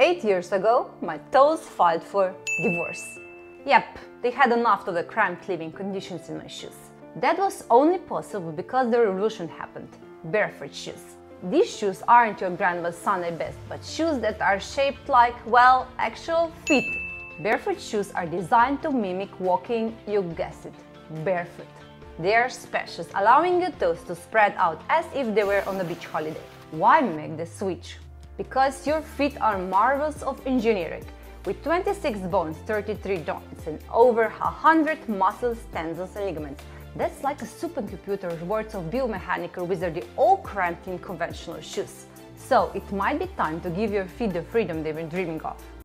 Eight years ago, my toes filed for divorce. Yep, they had enough of the cramped living conditions in my shoes. That was only possible because the revolution happened barefoot shoes. These shoes aren't your grandma's Sunday best, but shoes that are shaped like, well, actual feet. Barefoot shoes are designed to mimic walking, you guessed it, barefoot. They are spacious, allowing your toes to spread out as if they were on a beach holiday. Why make the switch? Because your feet are marvels of engineering with 26 bones, 33 joints, and over 100 muscles, tendons, and ligaments. That's like a supercomputer's worth of biomechanical wizardry all cramped in conventional shoes. So it might be time to give your feet the freedom they've been dreaming of.